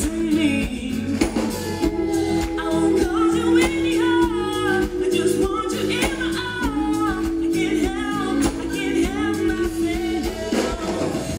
listening.